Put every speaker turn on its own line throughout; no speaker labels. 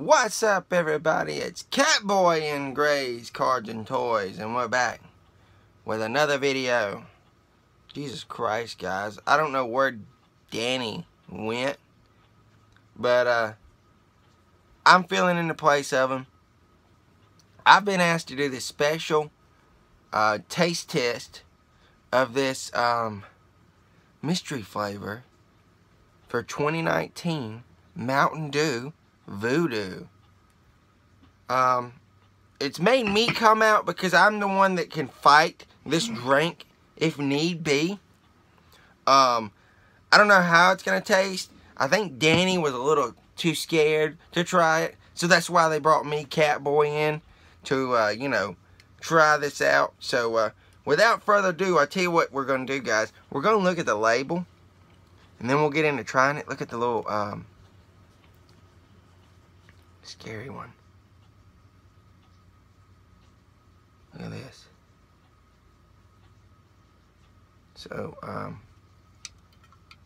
What's up everybody? It's Catboy in Gray's Cards and Toys and we're back with another video. Jesus Christ guys, I don't know where Danny went, but uh, I'm filling in the place of him. I've been asked to do this special uh, taste test of this um, mystery flavor for 2019 Mountain Dew Voodoo. Um, it's made me come out because I'm the one that can fight this drink if need be. Um, I don't know how it's going to taste. I think Danny was a little too scared to try it. So that's why they brought me, Catboy, in to, uh, you know, try this out. So, uh, without further ado, i tell you what we're going to do, guys. We're going to look at the label. And then we'll get into trying it. Look at the little, um, Scary one. Look at this. So, um,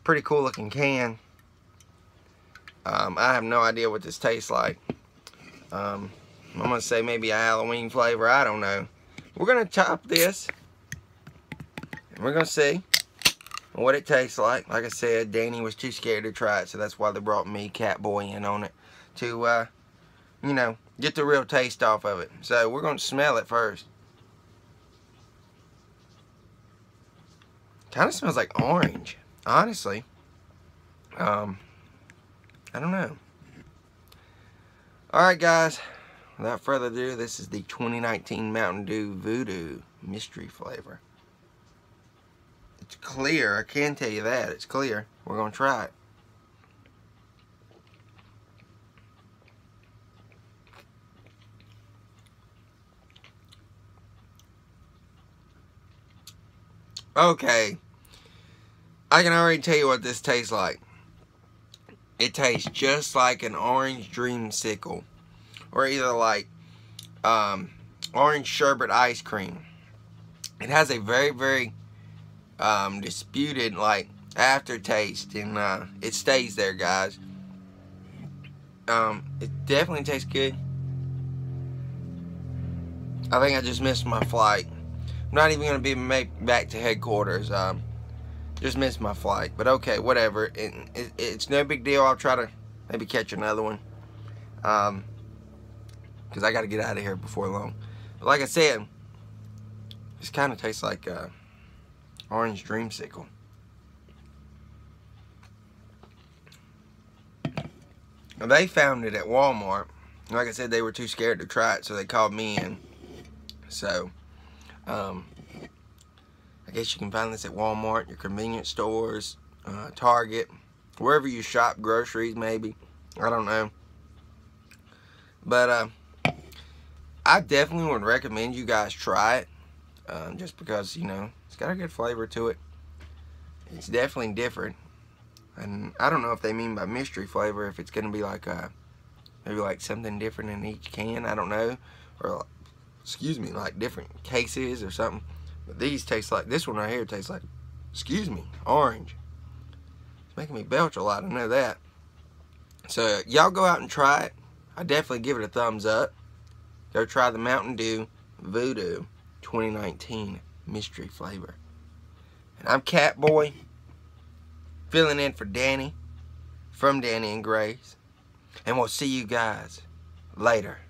pretty cool looking can. Um, I have no idea what this tastes like. Um, I'm going to say maybe a Halloween flavor. I don't know. We're going to chop this. And we're going to see what it tastes like. Like I said, Danny was too scared to try it. So that's why they brought me, Catboy, in on it. To, uh, you know, get the real taste off of it. So we're going to smell it first. Kind of smells like orange, honestly. Um, I don't know. Alright guys, without further ado, this is the 2019 Mountain Dew Voodoo Mystery Flavor. It's clear, I can tell you that, it's clear. We're going to try it. Okay. I can already tell you what this tastes like. It tastes just like an orange dream dreamsicle. Or either like um, orange sherbet ice cream. It has a very, very um, disputed like aftertaste. And uh, it stays there, guys. Um, it definitely tastes good. I think I just missed my flight. Not even going to be make back to headquarters. Um, just missed my flight. But okay, whatever. It, it, it's no big deal. I'll try to maybe catch another one. Um, because I got to get out of here before long. But like I said, this kind of tastes like uh, orange dreamsicle. Now, they found it at Walmart. Like I said, they were too scared to try it, so they called me in. So, um, I guess you can find this at Walmart, your convenience stores, uh, Target, wherever you shop, groceries maybe. I don't know. But uh, I definitely would recommend you guys try it. Um, just because, you know, it's got a good flavor to it. It's definitely different. And I don't know if they mean by mystery flavor, if it's going to be like a, uh, maybe like something different in each can. I don't know. Or excuse me, like different cases or something. But these taste like, this one right here tastes like, excuse me, orange. It's making me belch a lot, I know that. So y'all go out and try it. I definitely give it a thumbs up. Go try the Mountain Dew Voodoo 2019 Mystery Flavor. And I'm Catboy, filling in for Danny, from Danny and Gray's. And we'll see you guys later.